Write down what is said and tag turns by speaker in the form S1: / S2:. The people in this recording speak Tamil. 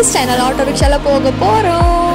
S1: கைஸ் சேனல் ஆட்டோ ரிக்ஷாவில் போக போகிறோம்